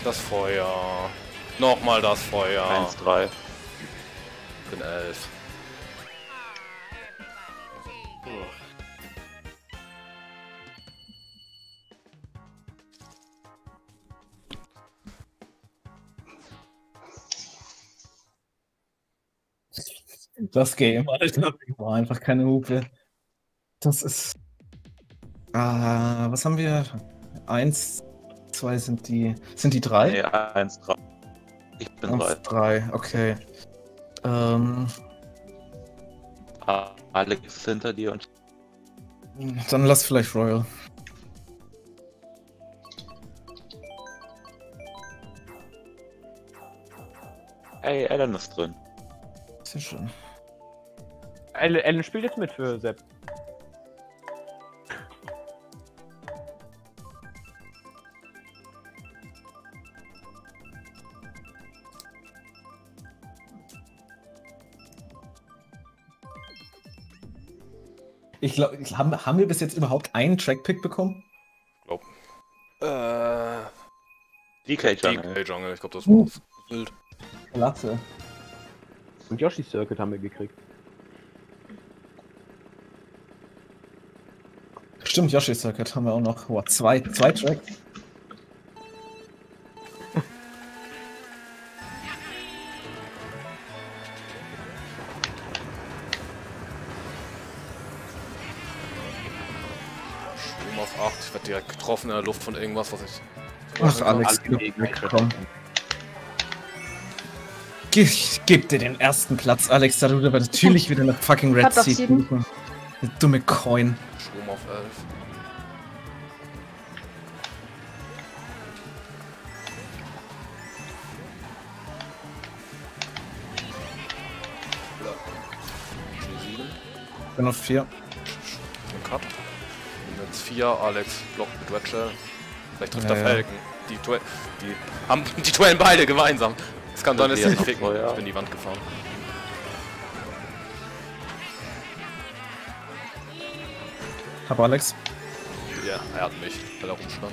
Das Feuer. Nochmal das Feuer. 1, 3. Bin elf. Das Game, Alter. War einfach keine Hupe. Das ist. Ah, was haben wir? Eins, zwei sind die. Sind die drei? Nee, 1, 3. Ich bin 3. Eins, drei, okay. Ähm, Ah, Alex ist hinter dir und dann lass vielleicht Royal. Hey, Alan ist drin. Sehr schön. Ellen, Ellen spielt jetzt mit für Sepp. Ich glaube, haben, haben wir bis jetzt überhaupt einen Trackpick bekommen? Äh. DK DK Jungle. Jungle, ich glaube, das war das wild. Klasse. Und Yoshi Circuit haben wir gekriegt. Stimmt, Yoshi Circuit haben wir auch noch. Boah, zwei, zwei Tracks. getroffen in der Luft von irgendwas, was ich. Ach, Alex, komm. Ich geb dir den ersten Platz, Alex, da du aber natürlich wieder eine fucking Red Hat Seed Eine dumme Coin. Strom auf 11. Ich Bin auf 4. 4. Alex blockt mit Red Shell. Vielleicht trifft Ja, der ja. Falcon. Die, Duell die haben die Duellen beide gemeinsam. Es kann sein, dass sie Ja, sich ficken. voll, ja. Ich bin die Wand gefahren. Hab Alex. Ja, er hat mich, weil er rumstand.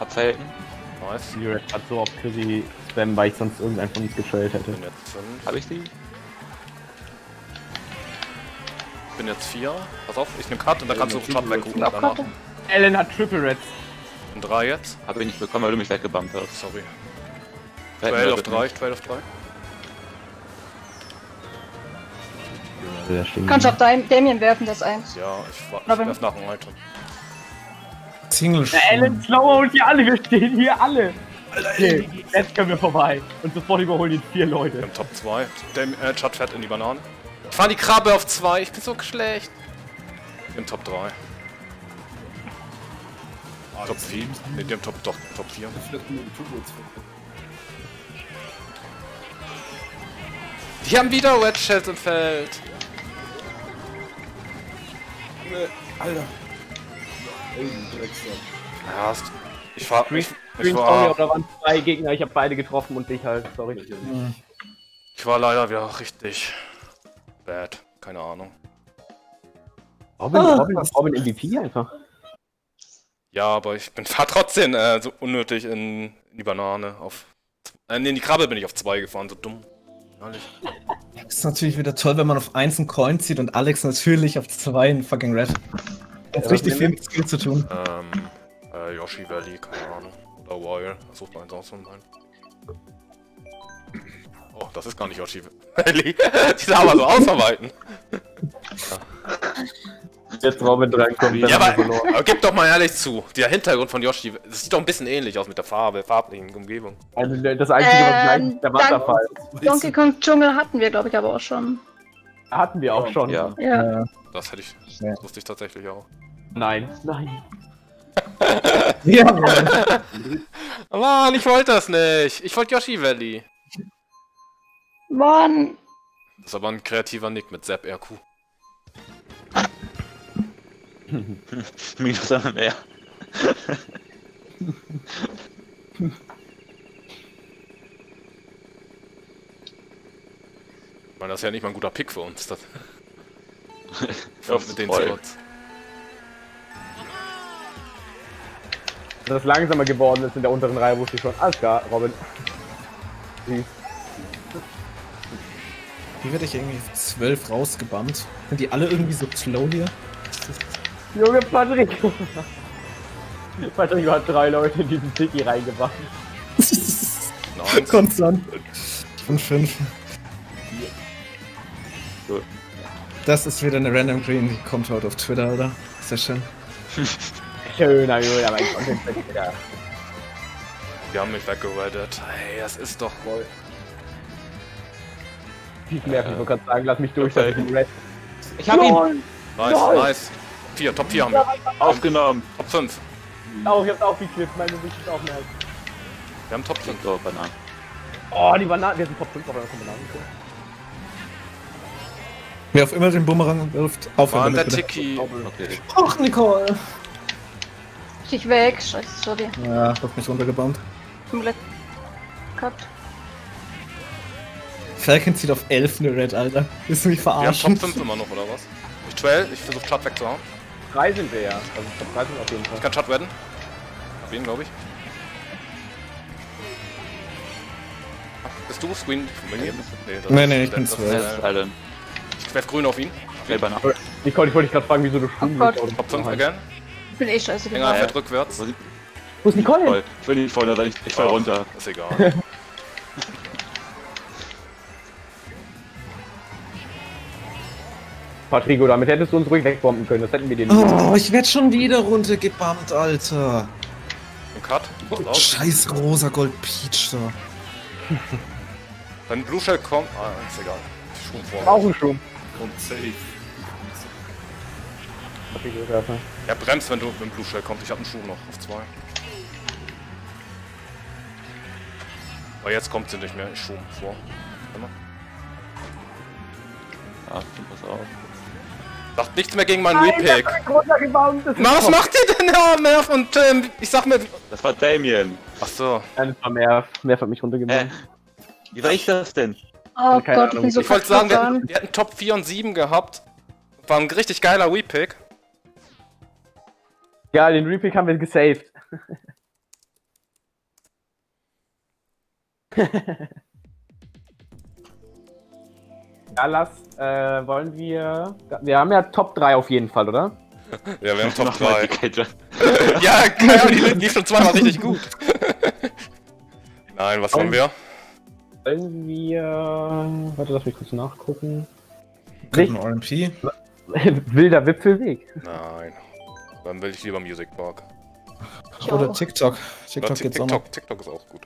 Hab Falcon. Nice. Die Red hat so auf Chrissy spammen, weil ich sonst irgendeinen von uns getrailt hätte. Bin jetzt 5. Hab ich die? Bin jetzt 4. Pass auf, ich nehm Cut und dann kannst du Shot weggucken danach. Ellen hat Triple Reds. Und 3 jetzt. Hab ich nicht bekommen, weil du mich weggebammt hast. Sorry. Falcon 12 auf rettet 3, mich. 12 auf 3. Kannst du auf Dam- Damien werfen, das eins. Ja, ich, war, ich werf nach dem Item. Single Ellen slower und hier alle, wir stehen hier alle. Okay, jetzt können wir vorbei. Und sofort überholen die vier Leute. Im Top 2. Dem äh, Chat fährt in die Banane. Ich fahr die Krabbe auf 2, ich bin so schlecht. Im Top 3. Top 4. Ne, dem Top, doch, Top 4. Vielleicht nur die haben wieder Red Shells im Feld. Junge, Alter. Ey, du Drecksack. Ja, hast, ich fahr. Ich, ich, Story, war, oder waren zwei Gegner, ich habe beide getroffen und dich halt, sorry. ich war leider wieder richtig bad. Keine Ahnung. Robin, Ah. Robin, Robin MVP einfach. Ja, aber ich bin fahr trotzdem äh, so unnötig in, in die Banane auf. Äh, nee, in die Krabbe bin ich auf 2 gefahren, so dumm. Ehrlich. Ist natürlich wieder toll, wenn man auf 1 einen Coin zieht und Alex natürlich auf 2 einen fucking Red. Hat richtig viel mit Skill zu tun. Ähm, äh, Yoshi Valley, keine Ahnung. Oder Royal. Sucht eins aus von. Oh, das ist gar nicht Yoshi Valley. Die sah aber so ausarbeiten. Jetzt Robin drankommt, dann Ja, aber, verloren. aber gib doch mal ehrlich zu. Der Hintergrund von Yoshi, das sieht doch ein bisschen ähnlich aus mit der Farbe, farblichen Umgebung. Also das Einzige, was gleich Ähm, ist, der Wasserfall. Donkey Kong Dschungel hatten wir, glaube ich, aber auch schon. Hatten wir auch schon. Ja. Ja. Das hätte ich, Ja. das wusste ich tatsächlich auch. Nein. Nein ja, Mann. Mann, ich wollte das nicht. Ich wollte Yoshi Valley. Mann. Das ist aber ein kreativer Nick mit Zap RQ. Minus MMR. R. Weil das ist ja nicht mal ein guter Pick für uns. Das. Auf mit den Spots. Dass es langsamer geworden ist in der unteren Reihe, wusste ich schon. Alles klar, Robin. Wie werde ich irgendwie auf 12 rausgebannt? Sind die alle irgendwie so slow hier? Junge Patrick. Patrick hat drei Leute in diesen Tiki reingebracht. Konstant. Und 5. Gut. Das ist wieder eine Random Green, die kommt heute auf Twitter, oder? Sehr schön. Schöner Junge, aber ich konnte wieder. Die haben mich weggerettet. Hey, das ist doch. Tief nervig, ich wollte gerade sagen, lass mich durch, dass ich ihn red. Ich hab ihn Nice, Lol. nice. Vier, Top 4 haben wir. aufgenommen. Top 5. Auch, ich hab's auch geklickt, meine Sicht ist auch mehr. Wir haben Top 5. So, Bananen. Oh, die Bananen, wir sind Top 5 auf einer Bananen. Wer auf immer den Bumerang wirft, aufhören Mann, der. Tiki. Okay. Ach, Nicole! Ich weg. Scheiße, sorry. Ja, hast mich runtergebombt. Komplett. Cut. Falcon zieht auf 11 eine Red, Alter. Willst du mich Wir haben verarschen? Top 5 immer noch, oder was? Ich trail, ich versuche Chad wegzuhauen. Drei sind wir ja. Also Top 3 sind auf jeden Fall. Ich kann Chad redden. Hab ihn, glaube ich. Bist du Screen von mir? Nee, das Nee, nee, ich bin ist- zwölf. Allen. Ich werf grün auf ihn. Okay, Bananen. Nicole, ich wollte dich gerade fragen, wieso du Stunden Gott. bist, Top 5 du- again. Ich bin eh scheiße Hänger fährt rückwärts. Wo ist Nicole? Voll. Ich will nicht voll, da sein, ich, ich fall Oh, runter. Ist egal. Patrico, damit hättest du uns ruhig wegbomben können, das hätten wir dir nicht. Oh, ich werd schon wieder runtergebammt, Alter. Ein Cut. Aus. Scheiß rosa Gold Peach da. Wenn Blue Shell kommt. Ah, ist egal. Schon vor. Auch ein Schum. Kommt safe. Patrico, Werfer. Ja, bremst, wenn du wenn Blue Shell kommt. Ich hab einen Schuh noch auf zwei. Aber jetzt kommt sie nicht mehr. Ich schub vor. Immer. Ach, pass auf. Sagt nichts mehr gegen meinen Repick. Na, was macht ihr denn da, Merv und Tim? Ich sag mir. Das war Damien. Ach so. Nein, das war mehr. Mehr hat mich Hä? runtergebombt. Wie war ich das denn? Oh Gott, ich Ahnung. bin so Ich wollte sagen, wir, wir hätten Top 4 und 7 gehabt. War ein richtig geiler Repick. Ja, den Repick haben wir gesaved. ja, lass, äh, wollen wir. Wir haben ja Top 3 auf jeden Fall, oder? Ja, wir haben Top Mach mal 3. die Kate. ja, keine Ahnung, die lief schon zweimal richtig gut. Nein, was haben wir? Wollen wir. Warte, lass mich kurz nachgucken. Wilder Wipfelweg. Nein. Dann will ich lieber Music Park. Ich Oder auch. TikTok. Oder TikTok geht's auch noch. TikTok, TikTok ist auch gut.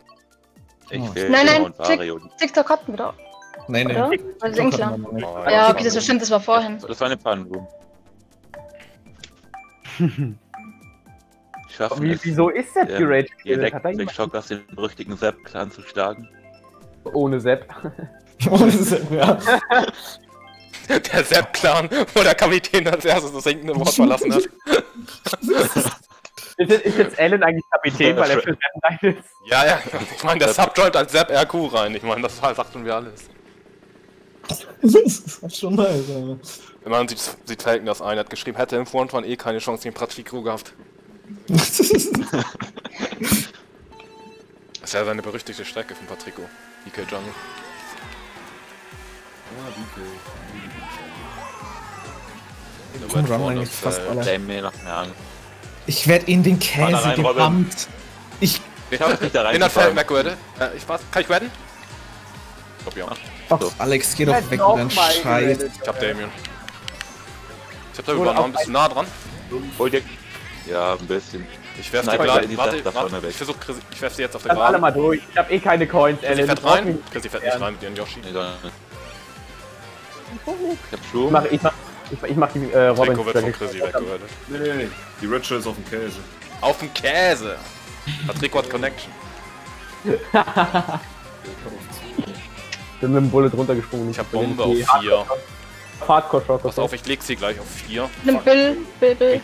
Ich Oh. will Nein, nein. TikTok hatten wir doch, Nee, nee. oder? TikTok klar. noch nicht. Nein. Ja, okay, das war stimmt, das war vorhin. Das war eine Pannenroom. Schaffen Wie, es, wieso ist der ähm, Hat er Electric Shockers den berüchtigten Sepp-Clan zu schlagen? Ohne Sepp. ja. Der Sepp-Clan, wo der Kapitän als erstes das sinkende Wort verlassen hat. Ist, jetzt- ist jetzt Alan eigentlich Kapitän, weil er für Sepp rein ist? Ja, ja. Ich meine, der Sub joint als Sepp RQ rein. Ich meine, das sagten wir alles. das ist schon nice, aber. Wenn man sieht, sieht Falcon das ein. Er hat geschrieben, hätte im Frontrun eh keine Chance gegen Patrico gehabt. Das ist ja seine berüchtigte Strecke von Patrico. DK Jungle. Komm, Run eigentlich fast alle. Mir an. Ich werd in den Käse rein, gebammt. Ich. Ich hab mich da Den hat reingefahren. weggerettet. Äh, ich was? Kann ich redden? Ich glaub ja. Ach, So. Alex, geh doch weg mit deinem Scheiß. Ich hab Damien. Ich hab da übernommen. auch Bist du nah dran? Hol dir. Ja, ein bisschen. Ich werf Glade. ist Warte, warte. Ich versuch, ich werf sie jetzt auf der Lass alle Gerade. mal durch. Ich hab eh keine Coins, Chrissy Alan. fährt rein. Chrissy fährt nicht rein mit ihren Yoshi. Nee. Ich hab Ich Schuhe. mach, ich mach, ich, ich mach die äh, Robin. Rico wird von Chrissy weggerettet. Nee, nee, nee. Die Shell ist auf dem Käse. Auf dem Käse! Patrico hat Connection. Bin mit dem Bullet runtergesprungen. Ich hab Bombe auf Die 4. Hardcore Shot. Pass auf, ich leg sie gleich auf 4. Nimm Bill, Bill, Bill.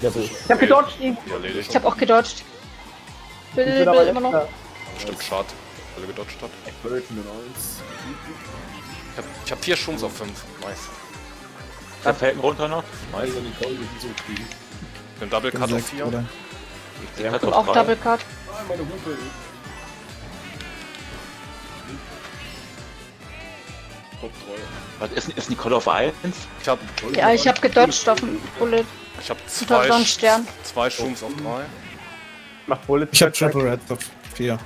Ich hab gedodged ihn. Ich hab auch gedodged. Bill, Ich Bill immer noch. letzter. Stimmt, schade. Alle gedodged hat. 1. hab, ich hab vier Schums auf fünf. Nice. Der Falken runter noch. Nice. Also. Den Double Cut auf Sechs, vier. oder? Ich hab auch drei. Double Cut. Ah, meine Hupe. Top 3. Was ist, ist Nicole auf 1? Ich hab, Ja, ich hab gedodged auf dem Bullet. ich hab zwei, einem Stern. zwei Schums auf drei. Mach Bullet. Ich hab Triple Red auf 4.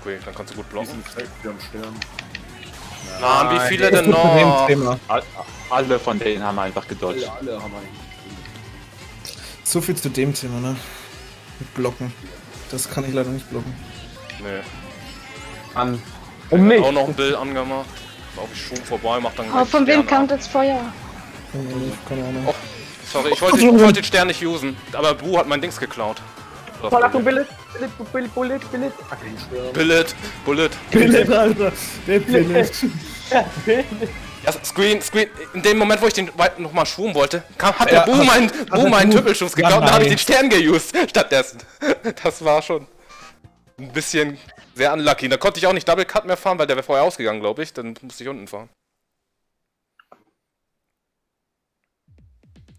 Okay, dann kannst du gut blocken. wir haben Stern. Mann, wie viele denn noch? Alle von denen haben einfach gedodged. Alle, alle haben eigentlich. So viel zu dem Thema, ne? Mit Blocken. Das kann ich leider nicht blocken. Nee. An. Um mich. Auch noch ein Bild angemacht. Lauf ich schon vorbei, mach dann Oh, gleich von wem kam das Feuer? Keine Ahnung. Oh, Sorry, ich wollte, ich wollte den Stern nicht usen, aber Bu hat mein Dings geklaut. Das Voll Achtung, Problem. Billet. Billet, Bullet, Bullet, Billet. Bullet, Bullet. Billet, Alter. Der Billet. Ja, Screen, Screen. In dem Moment, wo ich den nochmal schwumm wollte, kam, hat Ja, der der meinen Bu- Trippelschuss Ja, geklaut und dann habe ich den Stern geused stattdessen. Das war schon ein bisschen sehr unlucky. Da konnte ich auch nicht Double Cut mehr fahren, weil der wäre vorher ausgegangen, glaube ich. Dann musste ich unten fahren.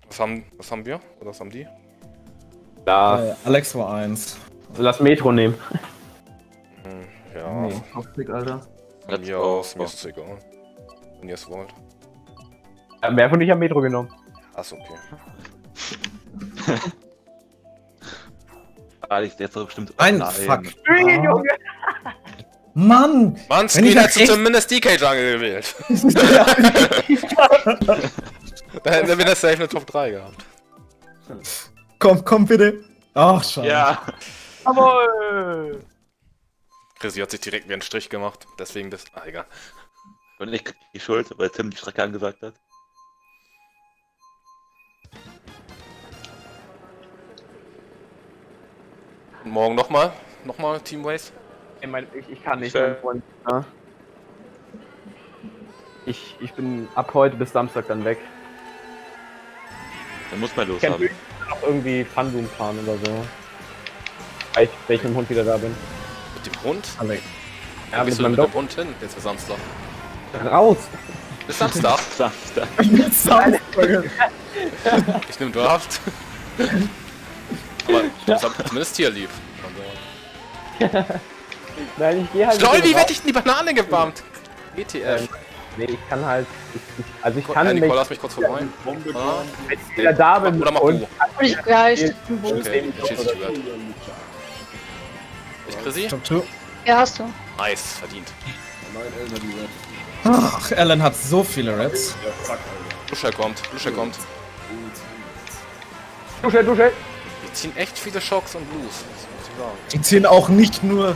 Was haben, was haben wir? Oder was haben die? Da. Äh, Alex war 1. Lass Metro nehmen. Hm, ja, Nee, Toxic, Alter. von Let's mir aus, mir ist es egal. Wenn ihr es wollt. Ja, mehr von dich haben Metro genommen. Achso, okay. Alex, der ist doch bestimmt. Ein Nein. Fuck. Junge. Mann! Mann, Screen das hättest du echt- zumindest DK Jungle gewählt. Da hätten wir das safe eine Top 3 gehabt. Komm, komm bitte. Ach, schade. Ja. Jawohl. Chrissy hat sich direkt wie ein Strich gemacht. Deswegen das. Ah, egal. Und ich krieg die Schuld, weil Tim die Strecke angesagt hat. Und morgen nochmal. Nochmal Team Waze. Ich, mein, ich, ich kann nicht, mein Freund. Ja. Ich, ich bin ab heute bis Samstag dann weg. Dann muss man los haben. Noch irgendwie Funzoom fahren oder so. Weil ich, wenn ich mit dem Hund wieder da bin. Mit dem Hund? Wo Ja, gehst mit du mit dem Hund hin? Jetzt ist Samstag. Raus! Bis Samstag. Samstag. Ich nehme Draft. Aber bist zumindest hier lieb. Nein, ich gehe halt. Lol, wie dem werd ich denn die Banane gebammt? GTF. Ähm, Nee, ich kann halt. Ich, ich, also ich Kann kann äh, Nicole, lass mich kurz vorbei. Bombe Ah, wenn ich wieder da bin Oder mach und du. Und ich, ja, ich, Okay, schieß über. Ich? Top 2. ja, hast du. Nice, verdient. Ach, Alan hat so viele Reds. Luscher kommt, Luscher kommt. Dusche, Dusche! Die ziehen echt viele Schocks und Blues. Das muss ich sagen. Die ziehen auch nicht nur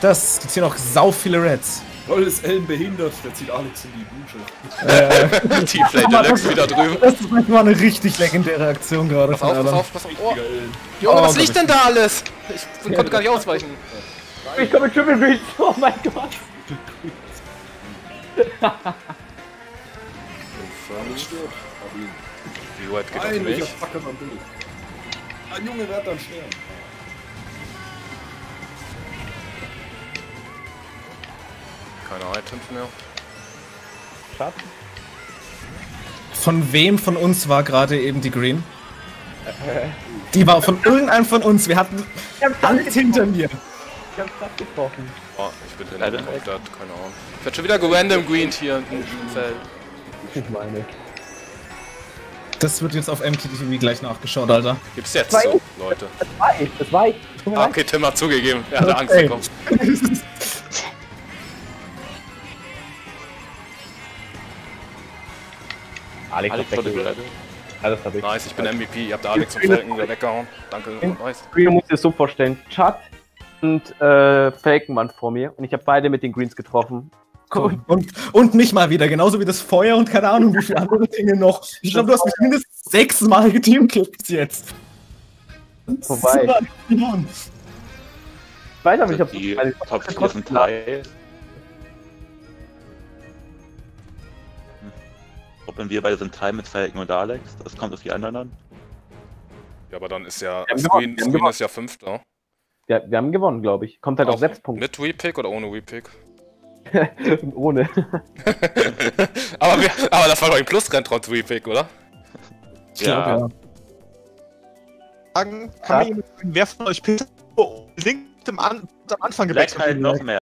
das, die ziehen auch sau viele Reds. Lol, ist Ellen behindert, der zieht Alex in die Dusche. Teamplay Deluxe wieder drüben. Das ist manchmal eine richtig legendäre Aktion gerade Pass von auf, pass auf, pass auf. Oh. Junge, Oh, was liegt denn da alles? Ich konnte gar nicht ausweichen. Ich komme mit Triple Beats! Oh mein Gott! Wie weit geht Nein, am Bild. Ein Junge, wer hat da einen Stern? Keine Items mehr. Schatz? Von wem von uns war gerade eben die Green? Die war von irgendeinem von uns. Wir hatten Ich hab's alles hinter mir. Ich hab's fast getroffen. Oh, ich bin Leider hinten komplett, keine Ahnung. Ich werd schon wieder gerandom greened hier im Feld. Ich meine. Das wird jetzt auf MTTV gleich nachgeschaut, Alter. Gibt's jetzt Zwei. so, Leute. Das war ich, das war ich. Ah, okay, Tim hat zugegeben. Er hatte Angst bekommen. Alex Alex wurde gerettet. Alles hab ich. Nice, ich bin MVP. Ihr habt Alex und Falcon wieder weggehauen. Danke, nice. Green muss dir das so vorstellen. Chad und äh, Falcon waren vor mir und ich habe beide mit den Greens getroffen. Und, und, und nicht mal wieder, genauso wie das Feuer und keine Ahnung, wie viele andere Dinge noch. Ich glaube, du hast mich mindestens sechsmal geteamkippt bis jetzt. Vorbei. Ich weiß aber, ich habe Die Top 4 sind drei. Gruppen wir beide sind drei mit Falcon und Alex. Das kommt auf die anderen an. Ja, aber dann ist ja Wir haben Screen, Screen ist ja Fünfter. Ja, wir haben gewonnen, glaube ich. Kommt halt auf Auch sechs Punkte. Mit Repick oder ohne Repick? Und ohne. aber, wir, aber das war doch ein Plus-Rennen trotz Repick, oder? Ja. ja. Sagen, kann mir jemand sagen, wer von euch Peter singt am, An am Anfang gewechselt halt noch mehr.